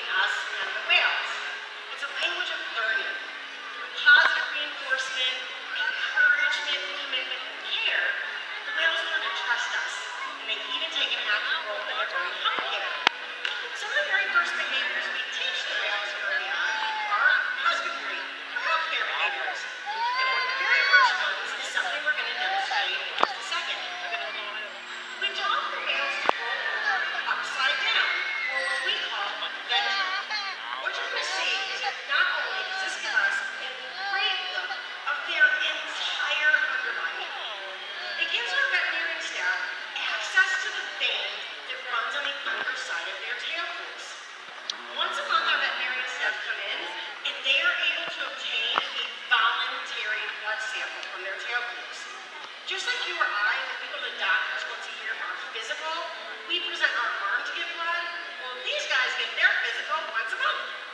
between us and the whales. obtain a voluntary blood sample from their tail. Just like you or I, when we go to the doctors once a year for our physical, we present our arm to get blood. Well, these guys get their physical once a month.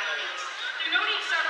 families. They're noting some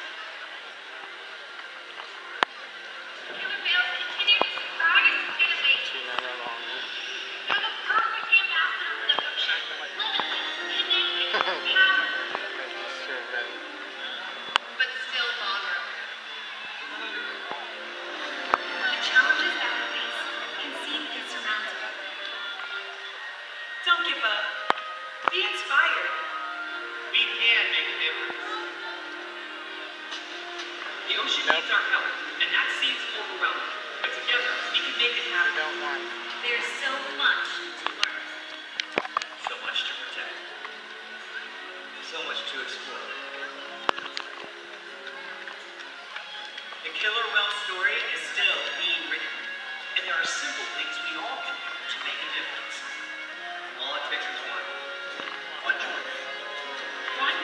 You can have no one. There's so much to learn. So much to protect. So much to explore. The Killer Whale story is still being written, and there are simple things we all can do to make a difference. All it takes is one. One choice. One